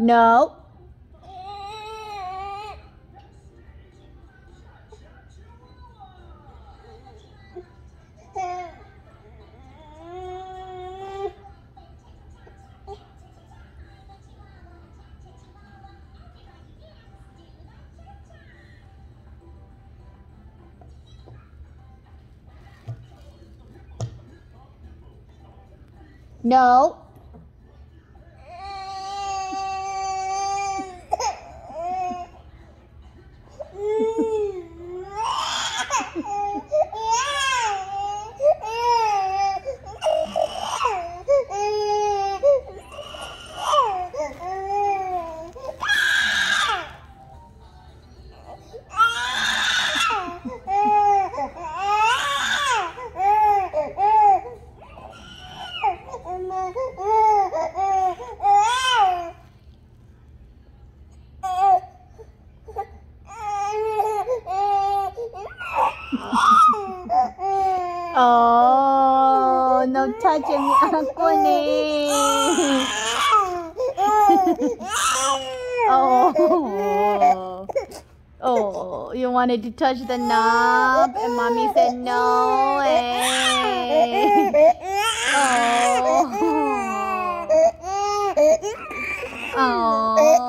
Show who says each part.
Speaker 1: No. No. Oh, no touching ni. Oh. Oh, you wanted to touch the knob and mommy said no. Eh. 哦。